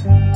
Bye.